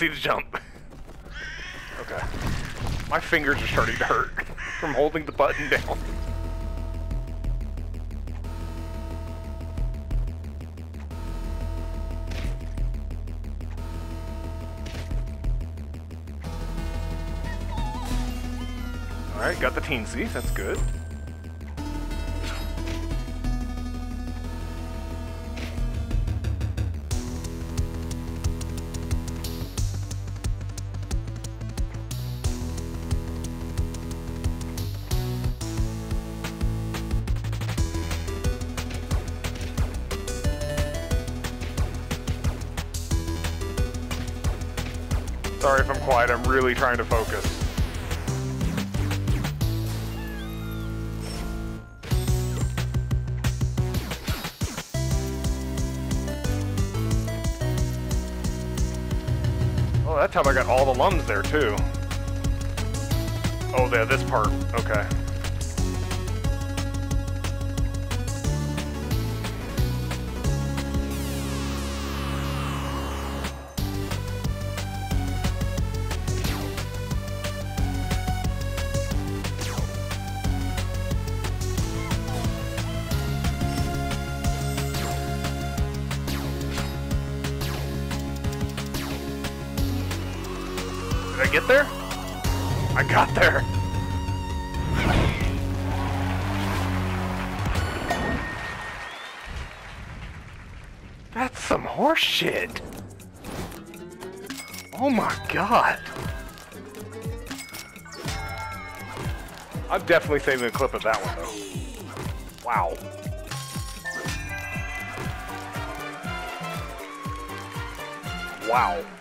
see the jump. Okay. My fingers are starting to hurt from holding the button down. Alright, got the teensy, that's good. Sorry if I'm quiet, I'm really trying to focus. Oh, that's how I got all the lums there, too. Oh, yeah, this part. Okay. Did I get there? I got there. That's some horse shit. Oh my god. I'm definitely saving a clip of that one though. Wow. Wow.